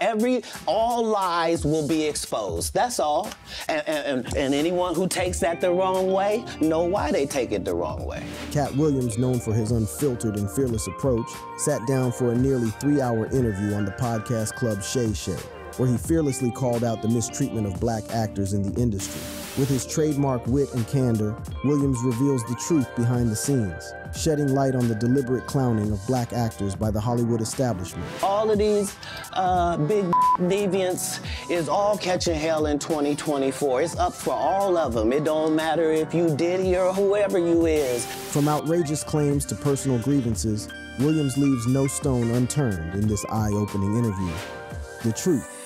Every all lies will be exposed. That's all. And, and, and anyone who takes that the wrong way know why they take it the wrong way. Katt Williams, known for his unfiltered and fearless approach, sat down for a nearly three-hour interview on the podcast club Shay Shay, where he fearlessly called out the mistreatment of black actors in the industry. With his trademark wit and candor, Williams reveals the truth behind the scenes, shedding light on the deliberate clowning of black actors by the Hollywood establishment. All of these uh, big deviants is all catching hell in 2024. It's up for all of them. It don't matter if you Diddy or whoever you is. From outrageous claims to personal grievances, Williams leaves no stone unturned in this eye-opening interview. The truth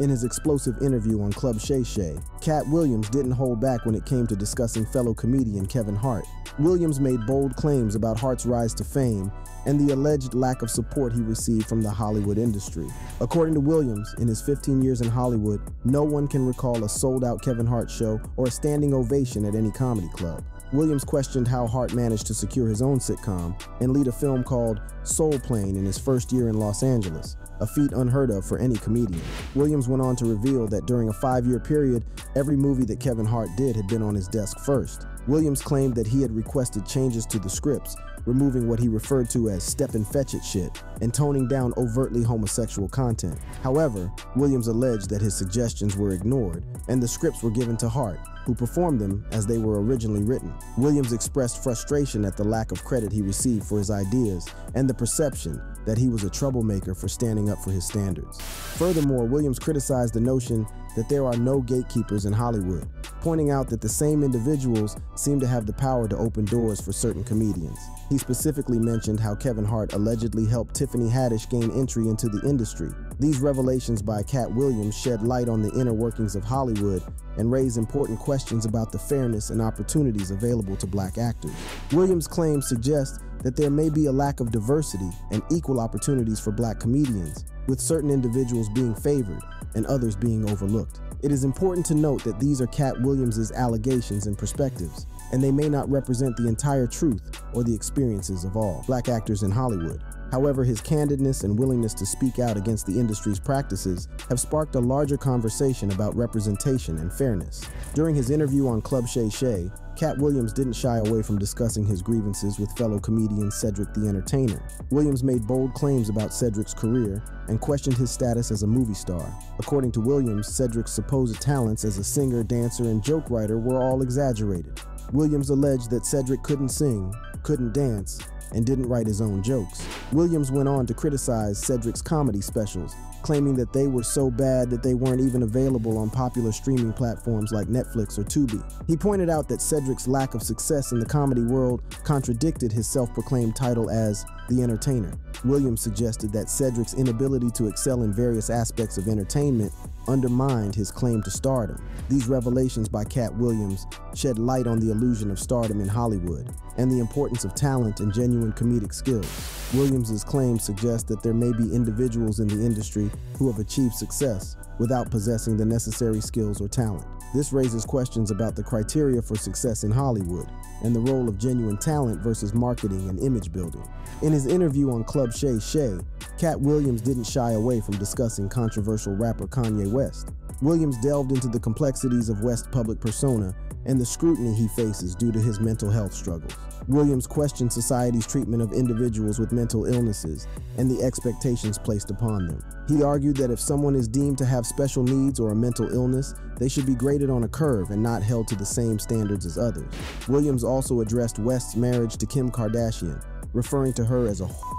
in his explosive interview on Club Shay Shay, Katt Williams didn't hold back when it came to discussing fellow comedian Kevin Hart. Williams made bold claims about Hart's rise to fame and the alleged lack of support he received from the Hollywood industry. According to Williams, in his 15 years in Hollywood, no one can recall a sold-out Kevin Hart show or a standing ovation at any comedy club. Williams questioned how Hart managed to secure his own sitcom and lead a film called Soul Plane in his first year in Los Angeles a feat unheard of for any comedian. Williams went on to reveal that during a five-year period, every movie that Kevin Hart did had been on his desk first. Williams claimed that he had requested changes to the scripts, removing what he referred to as step and fetch it shit, and toning down overtly homosexual content. However, Williams alleged that his suggestions were ignored, and the scripts were given to Hart, who performed them as they were originally written. Williams expressed frustration at the lack of credit he received for his ideas and the perception that he was a troublemaker for standing up for his standards. Furthermore, Williams criticized the notion that there are no gatekeepers in Hollywood, pointing out that the same individuals seem to have the power to open doors for certain comedians. He specifically mentioned how Kevin Hart allegedly helped Tiffany Haddish gain entry into the industry. These revelations by Katt Williams shed light on the inner workings of Hollywood and raise important questions about the fairness and opportunities available to black actors. Williams' claims suggest that there may be a lack of diversity and equal opportunities for black comedians, with certain individuals being favored and others being overlooked. It is important to note that these are Katt Williams' allegations and perspectives, and they may not represent the entire truth or the experiences of all black actors in Hollywood. However, his candidness and willingness to speak out against the industry's practices have sparked a larger conversation about representation and fairness. During his interview on Club Shay Shay, Katt Williams didn't shy away from discussing his grievances with fellow comedian Cedric the Entertainer. Williams made bold claims about Cedric's career and questioned his status as a movie star. According to Williams, Cedric's supposed talents as a singer, dancer, and joke writer were all exaggerated. Williams alleged that Cedric couldn't sing, couldn't dance, and didn't write his own jokes. Williams went on to criticize Cedric's comedy specials, claiming that they were so bad that they weren't even available on popular streaming platforms like Netflix or Tubi. He pointed out that Cedric's lack of success in the comedy world contradicted his self-proclaimed title as the entertainer. Williams suggested that Cedric's inability to excel in various aspects of entertainment undermined his claim to stardom. These revelations by Katt Williams shed light on the illusion of stardom in Hollywood and the importance of talent and genuine comedic skills. Williams's claims suggest that there may be individuals in the industry who have achieved success without possessing the necessary skills or talent. This raises questions about the criteria for success in Hollywood and the role of genuine talent versus marketing and image building. In his interview on Club Shay Shay, Katt Williams didn't shy away from discussing controversial rapper Kanye West. Williams delved into the complexities of West's public persona and the scrutiny he faces due to his mental health struggles. Williams questioned society's treatment of individuals with mental illnesses and the expectations placed upon them. He argued that if someone is deemed to have special needs or a mental illness, they should be graded on a curve and not held to the same standards as others. Williams also addressed West's marriage to Kim Kardashian, referring to her as a whore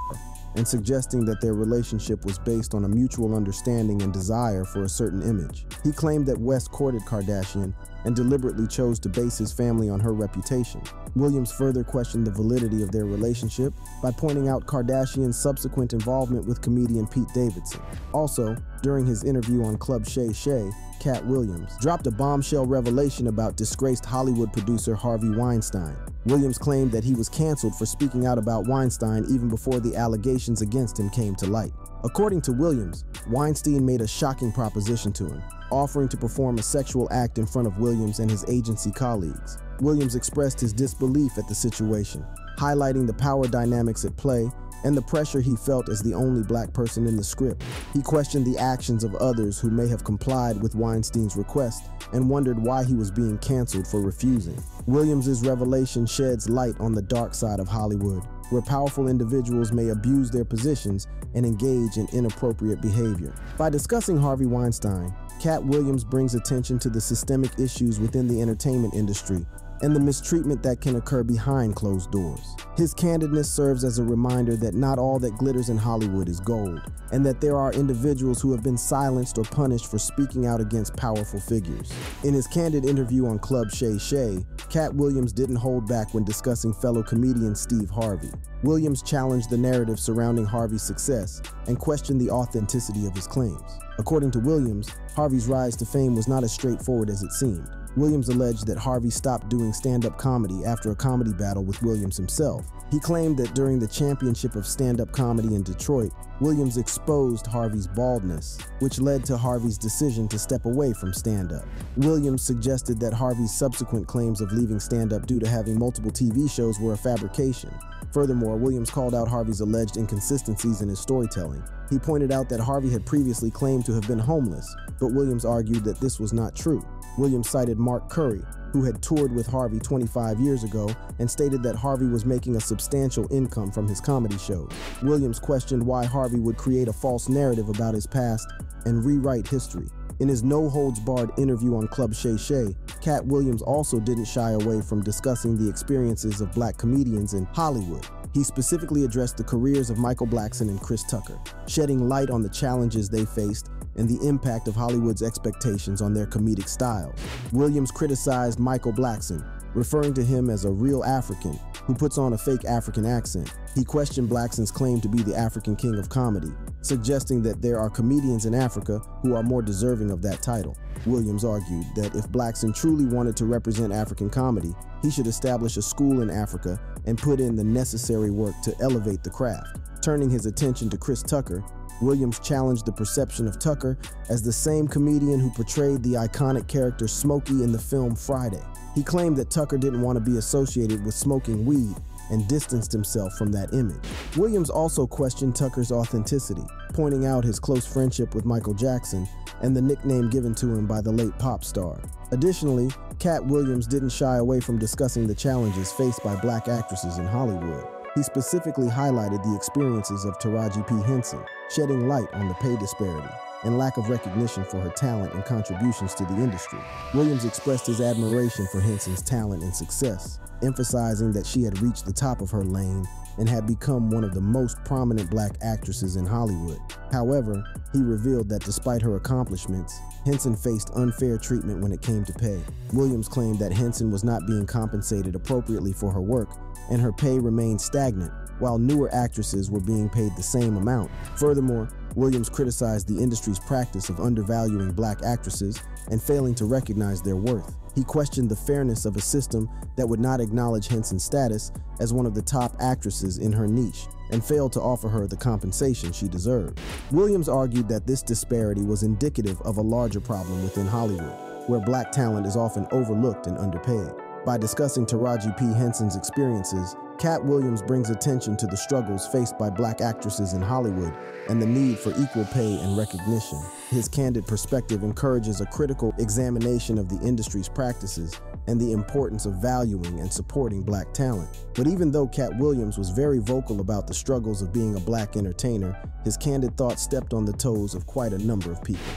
and suggesting that their relationship was based on a mutual understanding and desire for a certain image. He claimed that West courted Kardashian and deliberately chose to base his family on her reputation. Williams further questioned the validity of their relationship by pointing out Kardashian's subsequent involvement with comedian Pete Davidson. Also, during his interview on Club Shay Shay, Katt Williams dropped a bombshell revelation about disgraced Hollywood producer Harvey Weinstein. Williams claimed that he was canceled for speaking out about Weinstein even before the allegations against him came to light. According to Williams, Weinstein made a shocking proposition to him, offering to perform a sexual act in front of Williams and his agency colleagues. Williams expressed his disbelief at the situation, highlighting the power dynamics at play and the pressure he felt as the only black person in the script. He questioned the actions of others who may have complied with Weinstein's request and wondered why he was being canceled for refusing. Williams's revelation sheds light on the dark side of Hollywood, where powerful individuals may abuse their positions and engage in inappropriate behavior. By discussing Harvey Weinstein, Katt Williams brings attention to the systemic issues within the entertainment industry and the mistreatment that can occur behind closed doors. His candidness serves as a reminder that not all that glitters in Hollywood is gold, and that there are individuals who have been silenced or punished for speaking out against powerful figures. In his candid interview on Club Shay Shay, Katt Williams didn't hold back when discussing fellow comedian Steve Harvey. Williams challenged the narrative surrounding Harvey's success and questioned the authenticity of his claims. According to Williams, Harvey's rise to fame was not as straightforward as it seemed. Williams alleged that Harvey stopped doing stand up comedy after a comedy battle with Williams himself. He claimed that during the championship of stand up comedy in Detroit, Williams exposed Harvey's baldness, which led to Harvey's decision to step away from stand up. Williams suggested that Harvey's subsequent claims of leaving stand up due to having multiple TV shows were a fabrication. Furthermore, Williams called out Harvey's alleged inconsistencies in his storytelling. He pointed out that Harvey had previously claimed to have been homeless, but Williams argued that this was not true. Williams cited Mark Curry, who had toured with Harvey 25 years ago and stated that Harvey was making a substantial income from his comedy shows. Williams questioned why Harvey would create a false narrative about his past and rewrite history. In his no holds barred interview on Club Shay Shay, Katt Williams also didn't shy away from discussing the experiences of black comedians in Hollywood. He specifically addressed the careers of Michael Blackson and Chris Tucker, shedding light on the challenges they faced and the impact of Hollywood's expectations on their comedic style. Williams criticized Michael Blackson, referring to him as a real African who puts on a fake African accent. He questioned Blackson's claim to be the African king of comedy, suggesting that there are comedians in Africa who are more deserving of that title. Williams argued that if Blackson truly wanted to represent African comedy, he should establish a school in Africa and put in the necessary work to elevate the craft. Turning his attention to Chris Tucker, Williams challenged the perception of Tucker as the same comedian who portrayed the iconic character Smokey in the film Friday. He claimed that Tucker didn't want to be associated with smoking weed and distanced himself from that image. Williams also questioned Tucker's authenticity, pointing out his close friendship with Michael Jackson and the nickname given to him by the late pop star. Additionally, Katt Williams didn't shy away from discussing the challenges faced by black actresses in Hollywood. He specifically highlighted the experiences of Taraji P. Henson, shedding light on the pay disparity and lack of recognition for her talent and contributions to the industry. Williams expressed his admiration for Henson's talent and success, emphasizing that she had reached the top of her lane and had become one of the most prominent black actresses in Hollywood. However, he revealed that despite her accomplishments, Henson faced unfair treatment when it came to pay. Williams claimed that Henson was not being compensated appropriately for her work, and her pay remained stagnant, while newer actresses were being paid the same amount. Furthermore, Williams criticized the industry's practice of undervaluing black actresses and failing to recognize their worth. He questioned the fairness of a system that would not acknowledge Henson's status as one of the top actresses in her niche and failed to offer her the compensation she deserved. Williams argued that this disparity was indicative of a larger problem within Hollywood, where black talent is often overlooked and underpaid. By discussing Taraji P. Henson's experiences, Katt Williams brings attention to the struggles faced by black actresses in Hollywood and the need for equal pay and recognition. His candid perspective encourages a critical examination of the industry's practices and the importance of valuing and supporting black talent. But even though Katt Williams was very vocal about the struggles of being a black entertainer, his candid thoughts stepped on the toes of quite a number of people.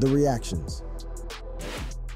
The reactions.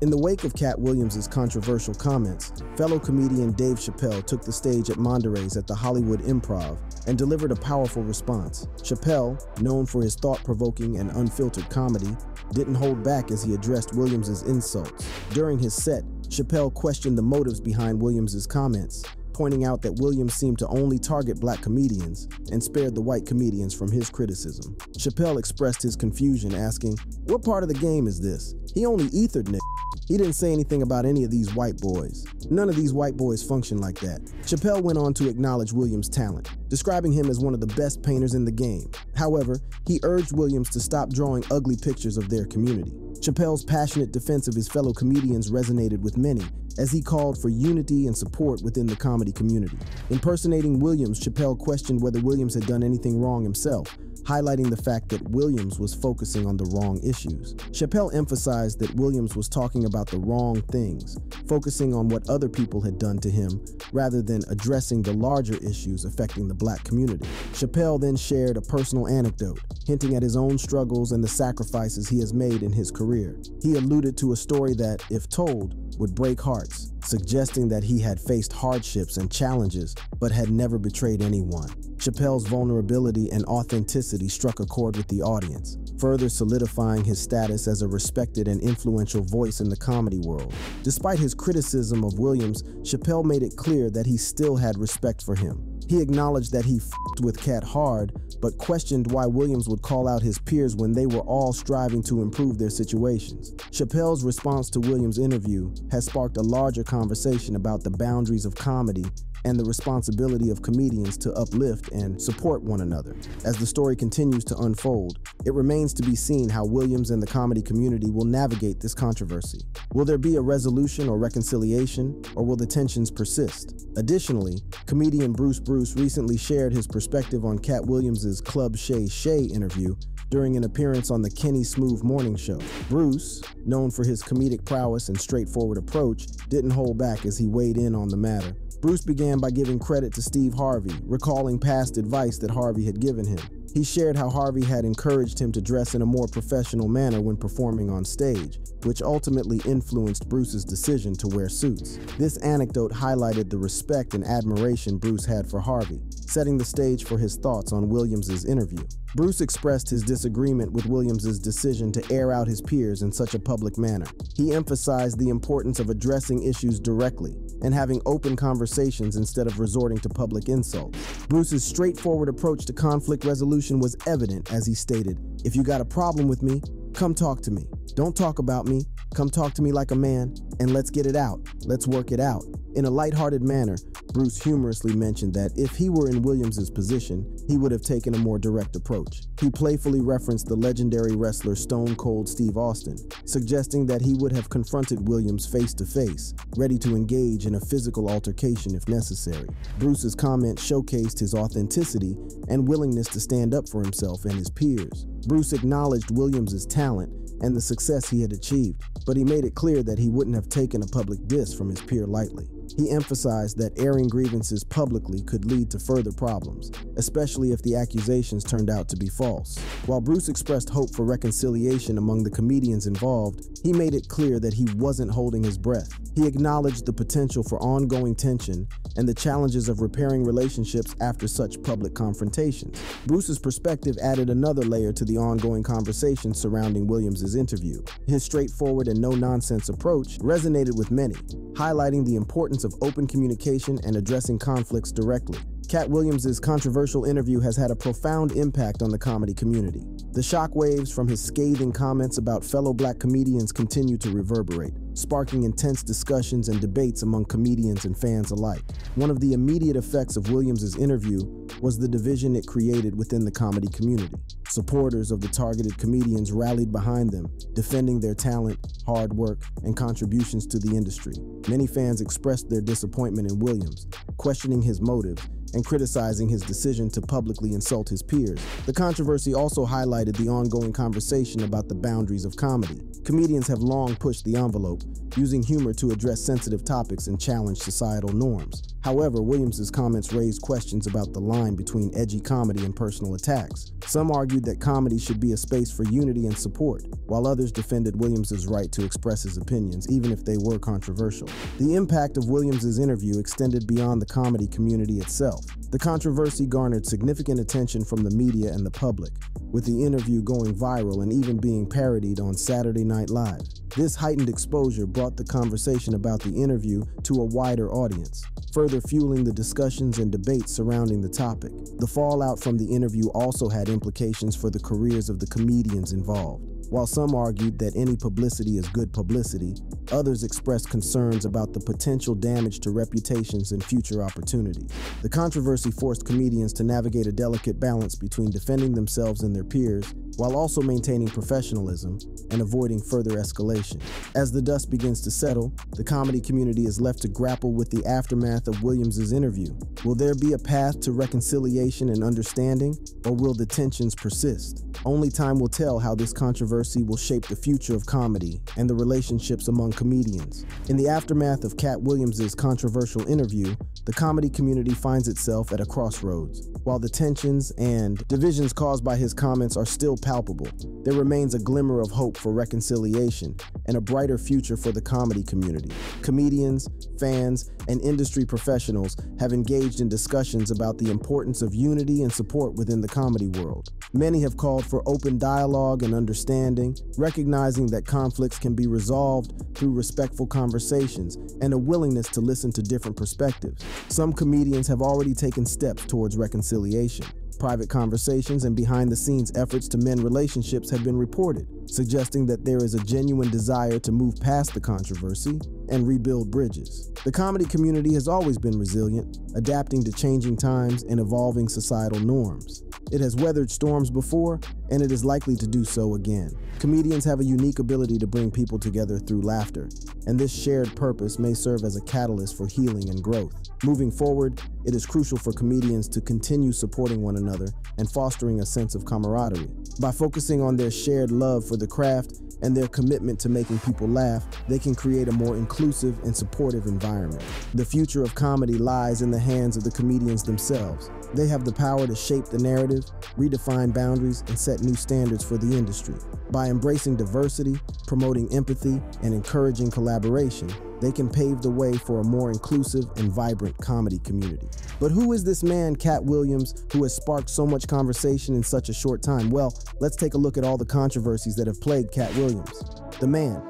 In the wake of Katt Williams' controversial comments, fellow comedian Dave Chappelle took the stage at Monterey's at the Hollywood Improv and delivered a powerful response. Chappelle, known for his thought-provoking and unfiltered comedy, didn't hold back as he addressed Williams' insults. During his set, Chappelle questioned the motives behind Williams' comments, pointing out that Williams seemed to only target black comedians and spared the white comedians from his criticism. Chappelle expressed his confusion, asking, What part of the game is this? He only ethered Nick. He didn't say anything about any of these white boys. None of these white boys function like that. Chappelle went on to acknowledge Williams' talent, describing him as one of the best painters in the game. However, he urged Williams to stop drawing ugly pictures of their community. Chappelle's passionate defense of his fellow comedians resonated with many, as he called for unity and support within the comedy community. Impersonating Williams, Chappelle questioned whether Williams had done anything wrong himself, highlighting the fact that Williams was focusing on the wrong issues. Chappelle emphasized that Williams was talking about the wrong things, focusing on what other people had done to him rather than addressing the larger issues affecting the black community. Chappelle then shared a personal anecdote, hinting at his own struggles and the sacrifices he has made in his career. He alluded to a story that, if told, would break hearts, suggesting that he had faced hardships and challenges but had never betrayed anyone. Chappelle's vulnerability and authenticity struck a chord with the audience, further solidifying his status as a respected and influential voice in the comedy world. Despite his criticism of Williams, Chappelle made it clear that he still had respect for him. He acknowledged that he f***ed with Katt hard, but questioned why Williams would call out his peers when they were all striving to improve their situations. Chappelle's response to Williams' interview has sparked a larger conversation about the boundaries of comedy and the responsibility of comedians to uplift and support one another. As the story continues to unfold, it remains to be seen how Williams and the comedy community will navigate this controversy. Will there be a resolution or reconciliation, or will the tensions persist? Additionally, comedian Bruce Bruce recently shared his perspective on Katt Williams' Club Shay Shay interview during an appearance on the Kenny Smooth Morning Show. Bruce, known for his comedic prowess and straightforward approach, didn't hold back as he weighed in on the matter. Bruce began by giving credit to Steve Harvey, recalling past advice that Harvey had given him. He shared how Harvey had encouraged him to dress in a more professional manner when performing on stage, which ultimately influenced Bruce's decision to wear suits. This anecdote highlighted the respect and admiration Bruce had for Harvey, setting the stage for his thoughts on Williams's interview. Bruce expressed his disagreement with Williams's decision to air out his peers in such a public manner. He emphasized the importance of addressing issues directly and having open conversations instead of resorting to public insults. Bruce's straightforward approach to conflict resolution was evident as he stated, If you got a problem with me, come talk to me. Don't talk about me. Come talk to me like a man, and let's get it out. Let's work it out. In a lighthearted manner, Bruce humorously mentioned that if he were in Williams's position, he would have taken a more direct approach. He playfully referenced the legendary wrestler Stone Cold Steve Austin, suggesting that he would have confronted Williams face to face, ready to engage in a physical altercation if necessary. Bruce's comment showcased his authenticity and willingness to stand up for himself and his peers. Bruce acknowledged Williams's talent and the success he had achieved, but he made it clear that he wouldn't have taken a public diss from his peer lightly. He emphasized that airing grievances publicly could lead to further problems, especially if the accusations turned out to be false. While Bruce expressed hope for reconciliation among the comedians involved, he made it clear that he wasn't holding his breath. He acknowledged the potential for ongoing tension and the challenges of repairing relationships after such public confrontations. Bruce's perspective added another layer to the ongoing conversation surrounding Williams's interview. His straightforward and no-nonsense approach resonated with many, highlighting the importance of open communication and addressing conflicts directly. Katt Williams' controversial interview has had a profound impact on the comedy community. The shockwaves from his scathing comments about fellow black comedians continue to reverberate, sparking intense discussions and debates among comedians and fans alike. One of the immediate effects of Williams' interview was the division it created within the comedy community. Supporters of the targeted comedians rallied behind them, defending their talent, hard work, and contributions to the industry. Many fans expressed their disappointment in Williams, questioning his motives and criticizing his decision to publicly insult his peers. The controversy also highlighted the ongoing conversation about the boundaries of comedy. Comedians have long pushed the envelope, using humor to address sensitive topics and challenge societal norms. However, Williams's comments raised questions about the line between edgy comedy and personal attacks. Some argued that comedy should be a space for unity and support, while others defended Williams's right to express his opinions, even if they were controversial. The impact of Williams's interview extended beyond the comedy community itself. The controversy garnered significant attention from the media and the public, with the interview going viral and even being parodied on Saturday Night Live. This heightened exposure brought the conversation about the interview to a wider audience, further fueling the discussions and debates surrounding the topic. The fallout from the interview also had implications for the careers of the comedians involved. While some argued that any publicity is good publicity, others expressed concerns about the potential damage to reputations and future opportunities. The controversy forced comedians to navigate a delicate balance between defending themselves and their peers while also maintaining professionalism and avoiding further escalation. As the dust begins to settle, the comedy community is left to grapple with the aftermath of Williams' interview. Will there be a path to reconciliation and understanding, or will the tensions persist? Only time will tell how this controversy will shape the future of comedy and the relationships among comedians. In the aftermath of Katt Williams' controversial interview, the comedy community finds itself at a crossroads. While the tensions and divisions caused by his comments are still palpable, there remains a glimmer of hope for reconciliation and a brighter future for the comedy community. Comedians, fans, and industry professionals have engaged in discussions about the importance of unity and support within the comedy world. Many have called for open dialogue and understanding, recognizing that conflicts can be resolved through respectful conversations and a willingness to listen to different perspectives. Some comedians have already taken steps towards reconciliation. Private conversations and behind the scenes efforts to mend relationships have been reported, suggesting that there is a genuine desire to move past the controversy and rebuild bridges. The comedy community has always been resilient, adapting to changing times and evolving societal norms. It has weathered storms before, and it is likely to do so again. Comedians have a unique ability to bring people together through laughter, and this shared purpose may serve as a catalyst for healing and growth. Moving forward, it is crucial for comedians to continue supporting one another and fostering a sense of camaraderie. By focusing on their shared love for the craft and their commitment to making people laugh, they can create a more inclusive and supportive environment. The future of comedy lies in the hands of the comedians themselves. They have the power to shape the narrative, redefine boundaries, and set new standards for the industry. By embracing diversity, promoting empathy, and encouraging collaboration, they can pave the way for a more inclusive and vibrant comedy community. But who is this man, Katt Williams, who has sparked so much conversation in such a short time? Well, let's take a look at all the controversies that have plagued Katt Williams. The man,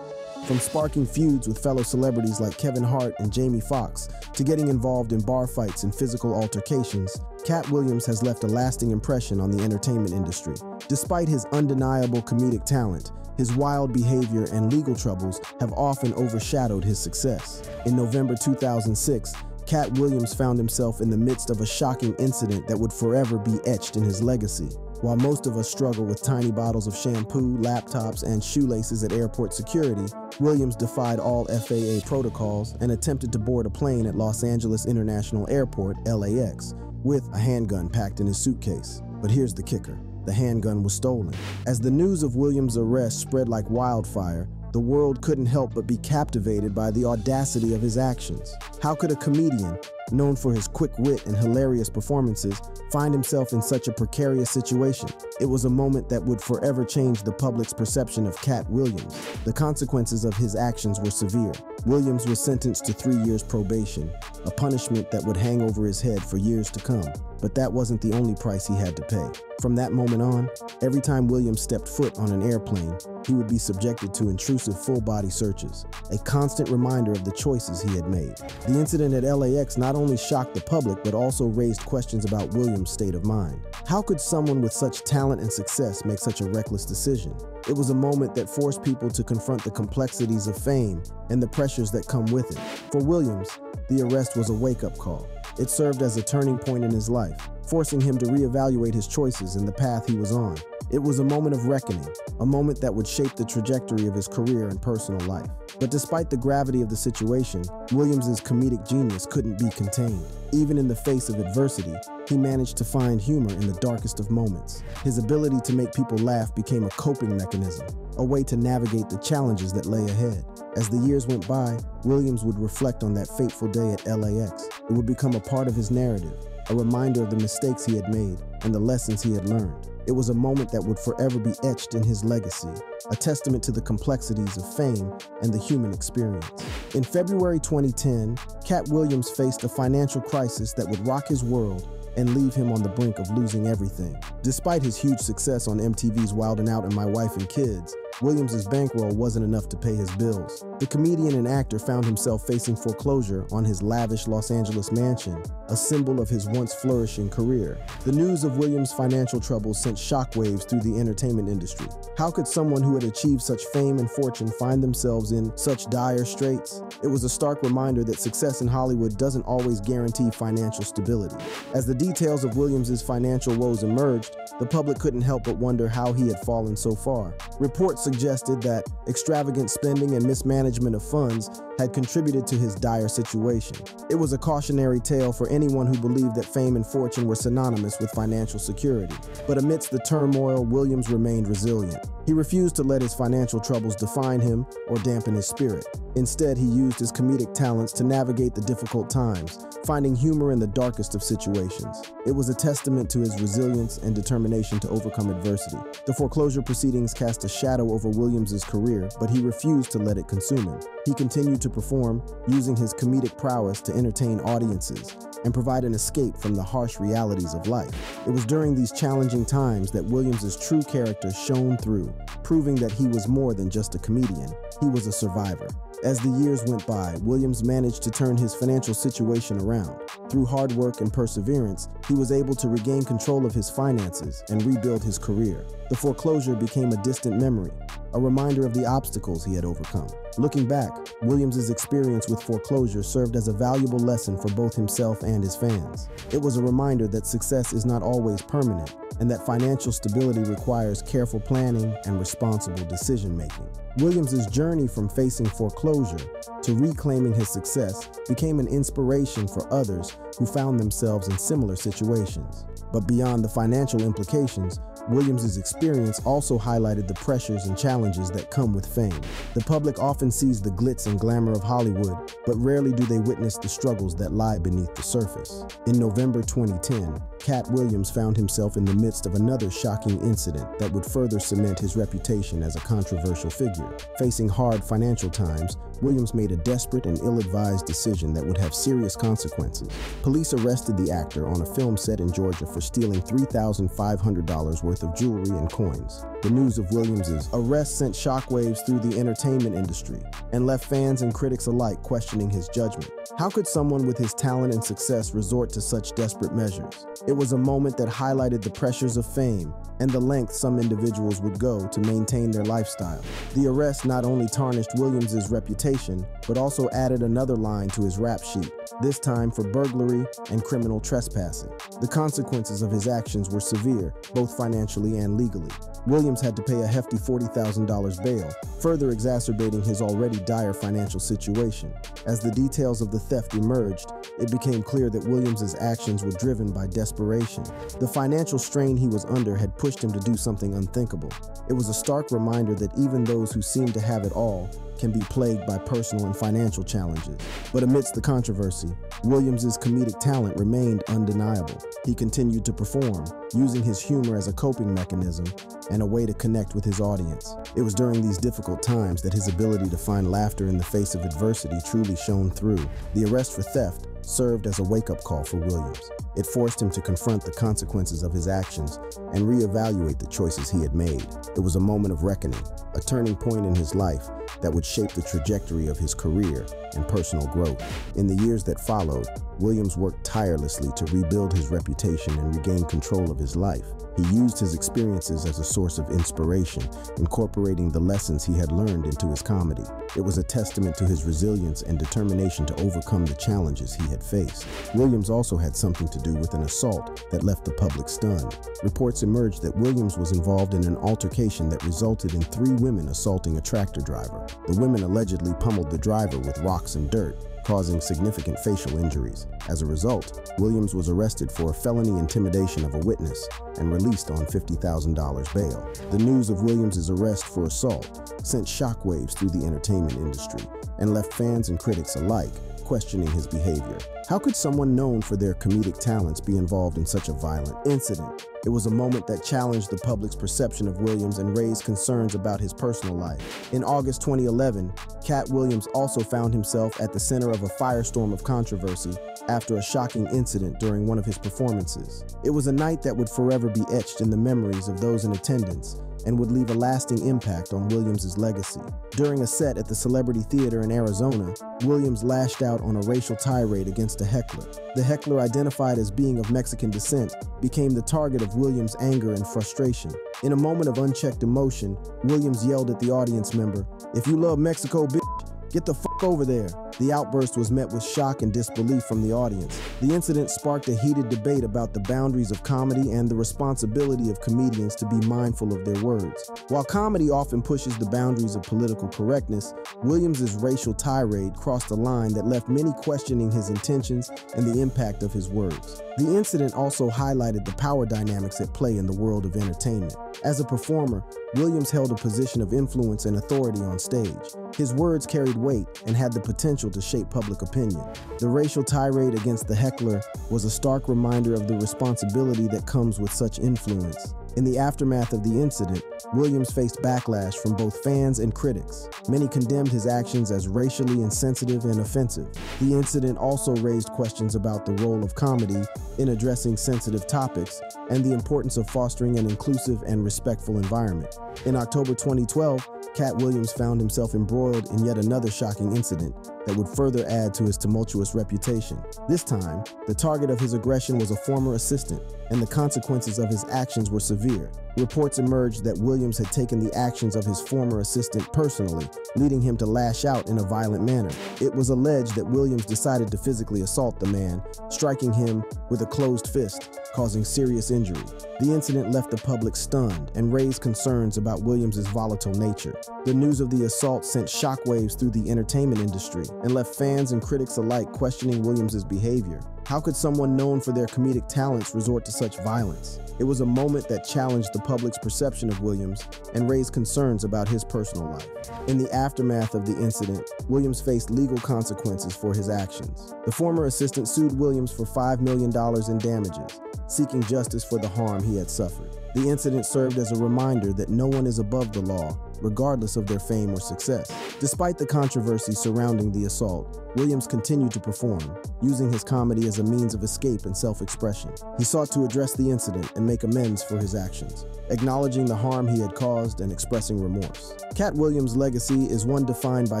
from sparking feuds with fellow celebrities like Kevin Hart and Jamie Foxx to getting involved in bar fights and physical altercations, Katt Williams has left a lasting impression on the entertainment industry. Despite his undeniable comedic talent, his wild behavior and legal troubles have often overshadowed his success. In November 2006, Katt Williams found himself in the midst of a shocking incident that would forever be etched in his legacy. While most of us struggle with tiny bottles of shampoo, laptops, and shoelaces at airport security, Williams defied all FAA protocols and attempted to board a plane at Los Angeles International Airport, LAX, with a handgun packed in his suitcase. But here's the kicker the handgun was stolen. As the news of Williams' arrest spread like wildfire, the world couldn't help but be captivated by the audacity of his actions. How could a comedian, known for his quick wit and hilarious performances, find himself in such a precarious situation? It was a moment that would forever change the public's perception of Katt Williams. The consequences of his actions were severe. Williams was sentenced to three years probation, a punishment that would hang over his head for years to come. But that wasn't the only price he had to pay. From that moment on, every time Williams stepped foot on an airplane, he would be subjected to intrusive full body searches, a constant reminder of the choices he had made. The incident at LAX not only shocked the public, but also raised questions about Williams' state of mind. How could someone with such talent and success make such a reckless decision? It was a moment that forced people to confront the complexities of fame and the pressures that come with it. For Williams, the arrest was a wake up call. It served as a turning point in his life, forcing him to reevaluate his choices and the path he was on. It was a moment of reckoning, a moment that would shape the trajectory of his career and personal life. But despite the gravity of the situation, Williams' comedic genius couldn't be contained. Even in the face of adversity, he managed to find humor in the darkest of moments. His ability to make people laugh became a coping mechanism, a way to navigate the challenges that lay ahead. As the years went by, Williams would reflect on that fateful day at LAX. It would become a part of his narrative, a reminder of the mistakes he had made and the lessons he had learned. It was a moment that would forever be etched in his legacy, a testament to the complexities of fame and the human experience. In February 2010, Katt Williams faced a financial crisis that would rock his world and leave him on the brink of losing everything. Despite his huge success on MTV's Wild 'N Out and My Wife and Kids, Williams' bankroll wasn't enough to pay his bills. The comedian and actor found himself facing foreclosure on his lavish Los Angeles mansion, a symbol of his once flourishing career. The news of Williams' financial troubles sent shockwaves through the entertainment industry. How could someone who had achieved such fame and fortune find themselves in such dire straits? It was a stark reminder that success in Hollywood doesn't always guarantee financial stability. As the details of Williams' financial woes emerged, the public couldn't help but wonder how he had fallen so far. Reports suggested that extravagant spending and mismanagement of funds had contributed to his dire situation. It was a cautionary tale for anyone who believed that fame and fortune were synonymous with financial security. But amidst the turmoil, Williams remained resilient. He refused to let his financial troubles define him or dampen his spirit. Instead, he used his comedic talents to navigate the difficult times, finding humor in the darkest of situations. It was a testament to his resilience and determination to overcome adversity. The foreclosure proceedings cast a shadow over Williams's career, but he refused to let it consume him. He continued to perform, using his comedic prowess to entertain audiences and provide an escape from the harsh realities of life. It was during these challenging times that Williams's true character shone through, proving that he was more than just a comedian, he was a survivor. As the years went by, Williams managed to turn his financial situation around. Through hard work and perseverance, he was able to regain control of his finances and rebuild his career. The foreclosure became a distant memory, a reminder of the obstacles he had overcome. Looking back, Williams' experience with foreclosure served as a valuable lesson for both himself and his fans. It was a reminder that success is not always permanent and that financial stability requires careful planning and responsible decision making. Williams' journey from facing foreclosure to reclaiming his success became an inspiration for others who found themselves in similar situations. But beyond the financial implications, Williams' experience also highlighted the pressures and challenges that come with fame. The public often sees the glitz and glamour of Hollywood, but rarely do they witness the struggles that lie beneath the surface. In November 2010, Katt Williams found himself in the midst of another shocking incident that would further cement his reputation as a controversial figure. Facing hard financial times, Williams made a desperate and ill-advised decision that would have serious consequences. Police arrested the actor on a film set in Georgia for stealing $3,500 worth of jewelry and coins. The news of Williams's arrest sent shockwaves through the entertainment industry and left fans and critics alike questioning his judgment. How could someone with his talent and success resort to such desperate measures? It was a moment that highlighted the pressures of fame and the length some individuals would go to maintain their lifestyle. The arrest not only tarnished Williams's reputation, but also added another line to his rap sheet, this time for burglary and criminal trespassing. The consequences of his actions were severe, both financially and legally. Williams had to pay a hefty $40,000 bail, further exacerbating his already dire financial situation. As the details of the theft emerged, it became clear that Williams's actions were driven by desperation. The financial strain he was under had pushed him to do something unthinkable. It was a stark reminder that even those who seem to have it all can be plagued by personal and financial challenges. But amidst the controversy, Williams's comedic talent remained undeniable. He continued to perform, using his humor as a coping mechanism and a way to connect with his audience. It was during these difficult times that his ability to find laughter in the face of adversity truly shone through. The arrest for theft served as a wake-up call for Williams. It forced him to confront the consequences of his actions and reevaluate the choices he had made. It was a moment of reckoning, a turning point in his life that would shape the trajectory of his career and personal growth. In the years that followed, Williams worked tirelessly to rebuild his reputation and regain control of his life. He used his experiences as a source of inspiration, incorporating the lessons he had learned into his comedy. It was a testament to his resilience and determination to overcome the challenges he had faced. Williams also had something to do with an assault that left the public stunned. Reports emerged that Williams was involved in an altercation that resulted in three women assaulting a tractor driver. The women allegedly pummeled the driver with rocks and dirt, causing significant facial injuries. As a result, Williams was arrested for a felony intimidation of a witness and released on $50,000 bail. The news of Williams's arrest for assault sent shockwaves through the entertainment industry and left fans and critics alike questioning his behavior. How could someone known for their comedic talents be involved in such a violent incident? It was a moment that challenged the public's perception of Williams and raised concerns about his personal life. In August 2011, Katt Williams also found himself at the center of a firestorm of controversy after a shocking incident during one of his performances. It was a night that would forever be etched in the memories of those in attendance and would leave a lasting impact on Williams' legacy. During a set at the Celebrity Theater in Arizona, Williams lashed out on a racial tirade against a heckler. The heckler, identified as being of Mexican descent, became the target of Williams' anger and frustration. In a moment of unchecked emotion, Williams yelled at the audience member, If you love Mexico, bitch, Get the fuck over there. The outburst was met with shock and disbelief from the audience. The incident sparked a heated debate about the boundaries of comedy and the responsibility of comedians to be mindful of their words. While comedy often pushes the boundaries of political correctness, Williams' racial tirade crossed a line that left many questioning his intentions and the impact of his words. The incident also highlighted the power dynamics at play in the world of entertainment. As a performer, Williams held a position of influence and authority on stage. His words carried weight and had the potential to shape public opinion. The racial tirade against the heckler was a stark reminder of the responsibility that comes with such influence. In the aftermath of the incident, Williams faced backlash from both fans and critics. Many condemned his actions as racially insensitive and offensive. The incident also raised questions about the role of comedy in addressing sensitive topics and the importance of fostering an inclusive and respectful environment. In October 2012, Katt Williams found himself embroiled in yet another shocking incident that would further add to his tumultuous reputation. This time, the target of his aggression was a former assistant, and the consequences of his actions were severe. Reports emerged that Williams had taken the actions of his former assistant personally, leading him to lash out in a violent manner. It was alleged that Williams decided to physically assault the man, striking him with a closed fist, causing serious injury. The incident left the public stunned and raised concerns about Williams' volatile nature. The news of the assault sent shockwaves through the entertainment industry and left fans and critics alike questioning Williams' behavior. How could someone known for their comedic talents resort to such violence? It was a moment that challenged the public's perception of Williams and raised concerns about his personal life. In the aftermath of the incident, Williams faced legal consequences for his actions. The former assistant sued Williams for $5 million in damages, seeking justice for the harm he had suffered. The incident served as a reminder that no one is above the law regardless of their fame or success. Despite the controversy surrounding the assault, Williams continued to perform, using his comedy as a means of escape and self-expression. He sought to address the incident and make amends for his actions, acknowledging the harm he had caused and expressing remorse. Katt Williams' legacy is one defined by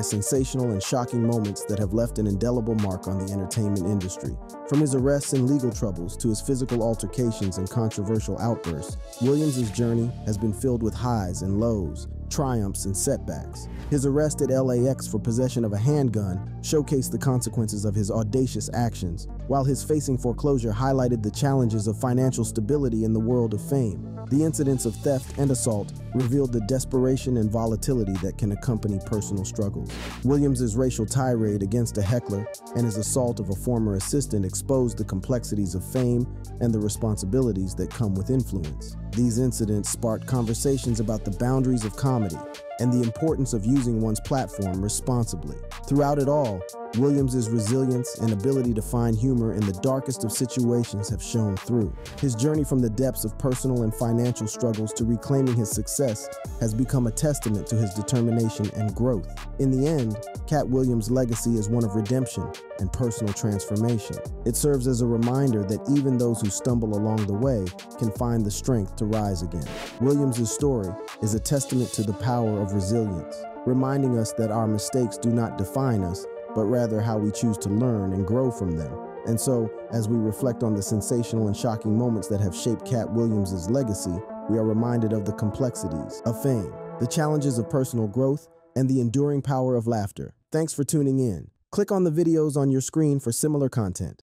sensational and shocking moments that have left an indelible mark on the entertainment industry. From his arrests and legal troubles to his physical altercations and controversial outbursts, Williams' journey has been filled with highs and lows, triumphs, and setbacks. His arrest at LAX for possession of a handgun showcased the consequences of his audacious actions, while his facing foreclosure highlighted the challenges of financial stability in the world of fame. The incidents of theft and assault revealed the desperation and volatility that can accompany personal struggles. Williams's racial tirade against a heckler and his assault of a former assistant exposed the complexities of fame and the responsibilities that come with influence. These incidents sparked conversations about the boundaries of comedy and the importance of using one's platform responsibly. Throughout it all, Williams' resilience and ability to find humor in the darkest of situations have shown through. His journey from the depths of personal and financial struggles to reclaiming his success has become a testament to his determination and growth. In the end, Katt Williams' legacy is one of redemption and personal transformation. It serves as a reminder that even those who stumble along the way can find the strength to rise again. Williams' story is a testament to the power of resilience, reminding us that our mistakes do not define us, but rather how we choose to learn and grow from them. And so, as we reflect on the sensational and shocking moments that have shaped Katt Williams' legacy, we are reminded of the complexities of fame, the challenges of personal growth, and the enduring power of laughter. Thanks for tuning in. Click on the videos on your screen for similar content.